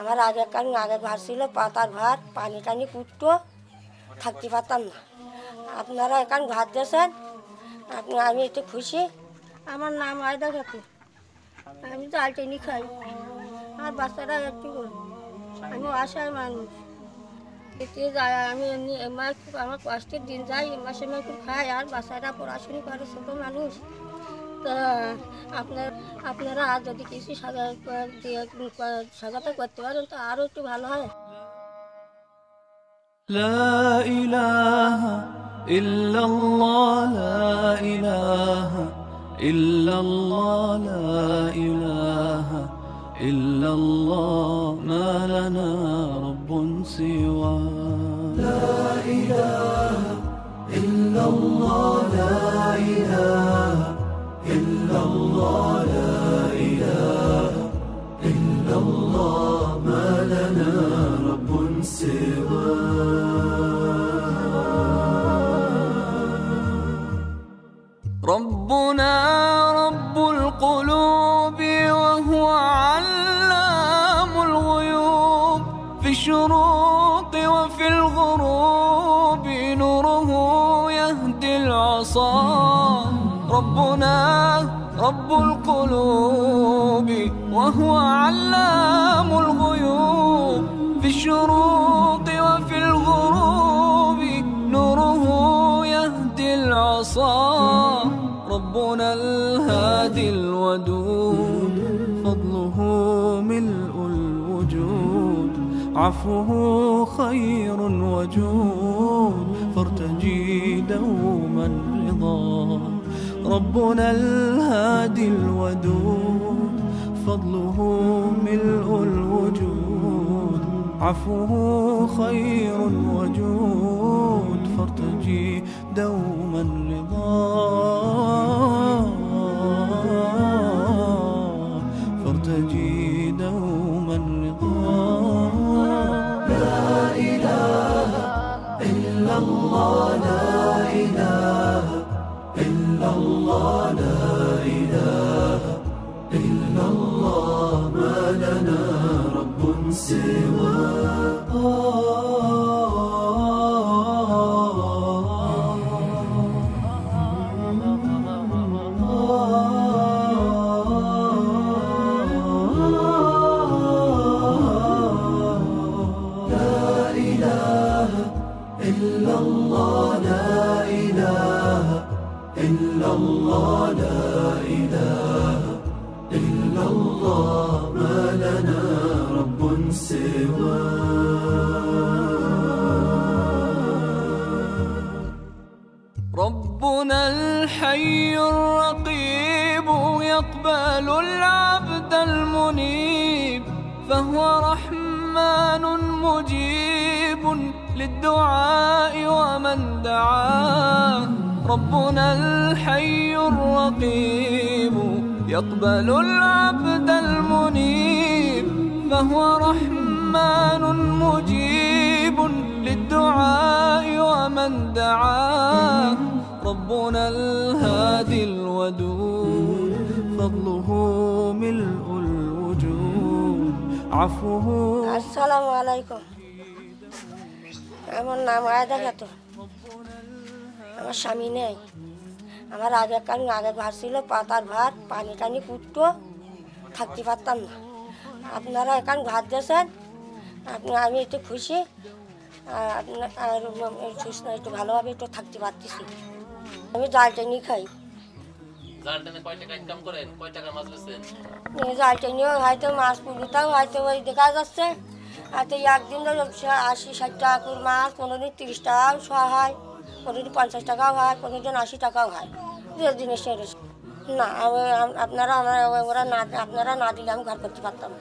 আমার আগে কারণ আগে ঘর ছিল, পাতার ভাত পানি টানি কুটতো থাকতে পারতাম না। আপনারা এখন ঘর দিয়েছেন, আপনি, আমি একটু খুশি। আমার নাম আয়দা খাতু আমি তো আলটেনি খাই। আর বাচ্চারা একটু আমি আশায় মানুষ। এতে আমি এমনি খুব আমার কষ্টের দিন যাই সময় খুব খাই। আর বাচ্চারা পড়াশুনো করে, ছোটো মানুষ। আপনার আপনারা আর যদি কিছু সাজা- দিয়ে সহায়তা করতে পারেন তো আরও একটু ভালো হয় لا إله إلا الله لا إله إلا الله لا إله إلا الله ما لنا رب سوى لا إله إلا الله لا إله إلا الله لا إله إلا الله ما لنا رب ربنا رب القلوب وهو علام الغيوب. في الشروق وفي الغروب نوره يهدي العصا. ربنا رب القلوب وهو علام الغيوب في الشروق وفي الغروب نوره يهدي العصا ربنا الهادي الودود فضله ملء الوجود عفوه خير وجود فارتجي دوما رضا ربنا الهادي الودود فضله ملء الوجود. عفوه خير وجود فارتجي دوما رضا. فارتجي دوما رضا. لا إله إلا الله لا إله إلا الله لا إله إلا الله ما لنا رب سوى ربنا الحي الرقيب يقبل العبد المنيب فهو رحمن مجيب للدعاء ومن دعاه. ربنا الحي الرقيب يقبل العبد المنيب فهو رحمن مجيب للدعاء ومن دعاه ربنا الهادي الودود فضله ملء الوجود عفوه আসসালামু আলাইকুম আমার নাম আয়দা খাতুন আমার স্বামী নেই। আমার আগে কারণ আগে ঘর ছিল পাতার ভাত পানি টানি কুটতো থাকতে পারতাম না। আপনারা এখন ঘর দিয়েছেন আপনি আমি একটু খুশি আর আপনার সুস্থ একটু ভালোভাবে একটু থাকতে পারতেছি। আমি জাল টেনি খাই। জাল টেনিও হয়তো মাছ পুকুরটাও হয়তো ওই দেখা যাচ্ছে। হয়তো একদিন আশি ষাট টাকা করে মাছ পনেরো দিন তিরিশ টাকাও শোয়া কোনোদিন পঞ্চাশ টাকাও হয় কোনোদিন আশি টাকাও হয় যে জিনিসটা না আপনারা আমরা ওরা না আপনারা না দিলে আমি ঘর করতে পারতাম